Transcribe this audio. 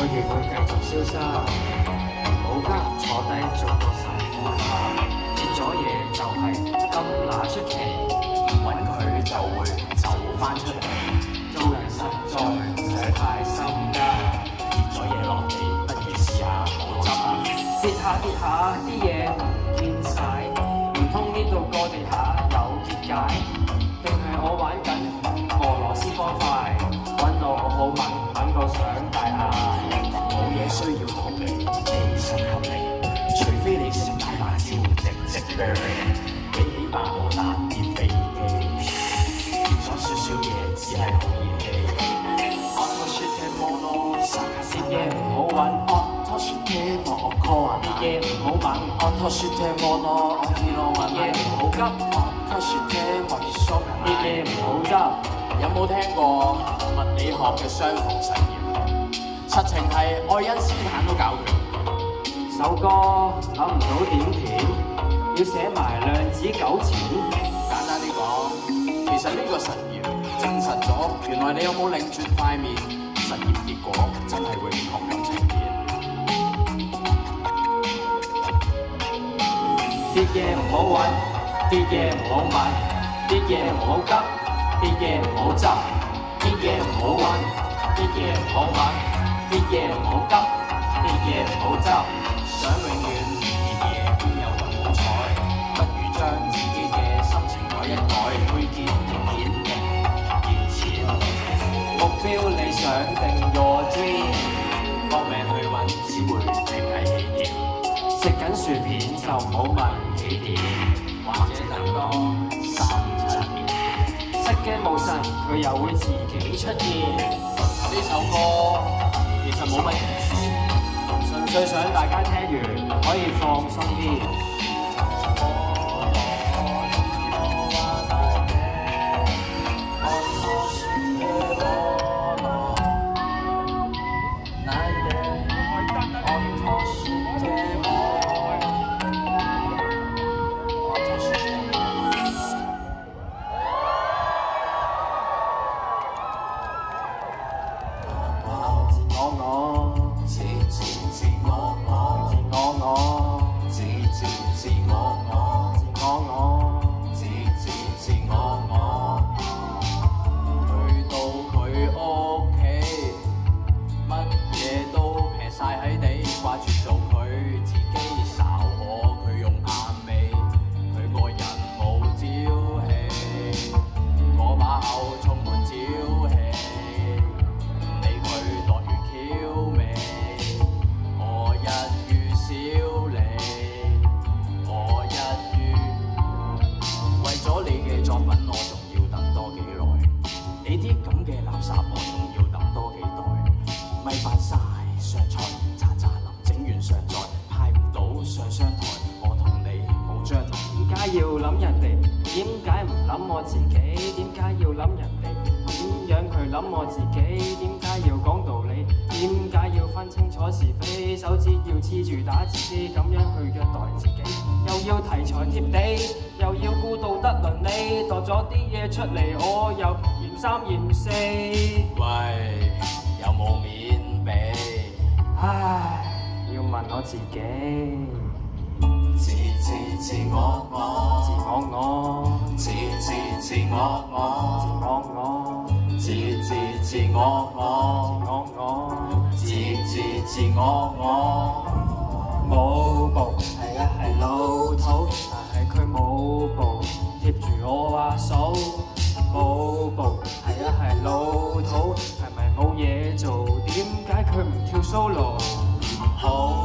我亦會繼續消失。冇急，坐低做个神呼吸，切咗嘢就係咁乸出奇，唔揾佢就會走翻出嚟。做人实在唔使太心急，跌咗嘢落地，不如試下冇執。跌下跌下啲嘢唔見晒，唔通呢度個地下有結界，定係我玩緊俄羅斯方法，比起爆彈啲飛機，跌咗少少嘢只係好熱氣。我說嘅 mono 沙卡啲嘢唔好揾，我說嘅我 call 啲嘢唔好猛，我說嘅 mono 我 hero 啊啲嘢唔好急，我說嘅我啲 show 啲嘢唔好執。有冇聽過物理學嘅雙縫實驗？實情係愛因斯坦都搞佢。首歌谂唔到点填，要寫埋量子糾纏。簡單啲講，其實呢個實驗證實咗，原來你有冇擰轉塊面，實驗結果真係會唔同咁呈現。啲嘢唔好揾，啲嘢唔好問，啲嘢唔好急，啲嘢唔好執，啲嘢唔好揾，啲嘢唔好問，啲嘢唔好急，啲嘢唔好執。想永遠定 your dream，搏命去揾，只會停喺起點，食緊薯片就唔好問起點，或者等多三七年。失驚無神佢又會自己出現。呢首歌其實冇乜意思。純粹想大家聽完可以放鬆啲。點解唔諗我自己？點解要諗人哋？點樣去諗我自己？點解要講道理？點解要分清楚是非？手指要黐住打自己，咁樣去虐待自己？又要題材貼地，又要顧道德倫理，度咗啲嘢出嚟，我又嫌三嫌四。喂，有冇面俾？唉，要問我自己，自自自我我自我，我自我我，我我，自自自我我，我我。自自自我我。舞步係啊係老土，但係佢舞步贴住我阿嫂。舞步係啊係老土，係咪冇嘢做？點解佢唔跳 solo？好